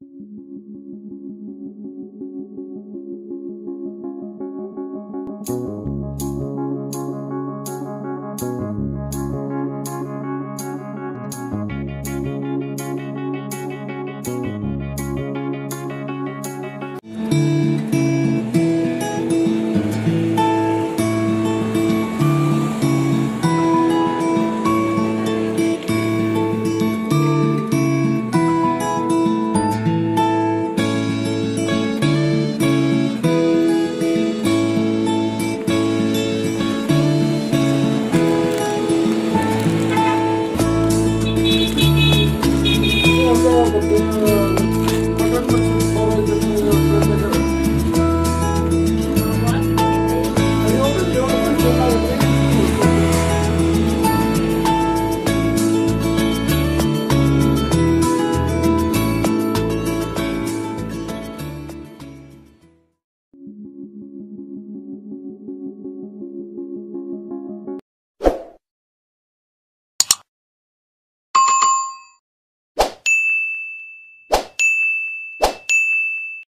thank you the